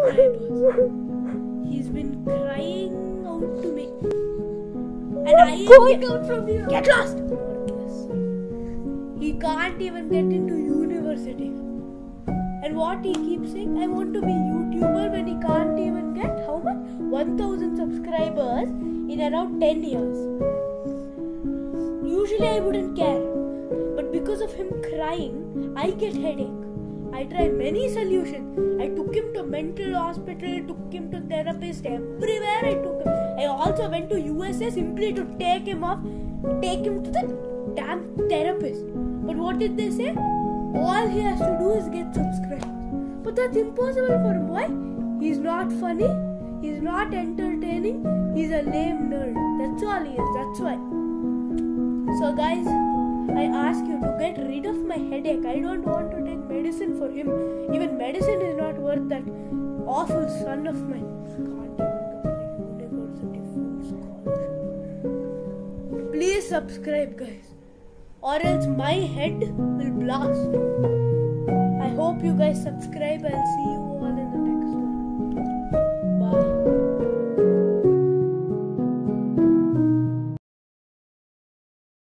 He's been crying out to me. And I am Going out from here. Get lost! He can't even get into university. And what he keeps saying, I want to be YouTuber when he can't even get how much? 1000 subscribers in around 10 years. Usually I wouldn't care. But because of him crying, I get headache. I tried many solutions. I took him to mental hospital, took him to therapist, everywhere I took him. I also went to USA simply to take him off, take him to the damn therapist. But what did they say? All he has to do is get subscribed. But that's impossible for a boy. He's not funny. He's not entertaining. He's a lame nerd. That's all he is. That's why. So, guys, I ask you to get rid of my headache. I don't want to take for him. Even medicine is not worth that awful son of mine. Please subscribe, guys, or else my head will blast. I hope you guys subscribe. I'll see you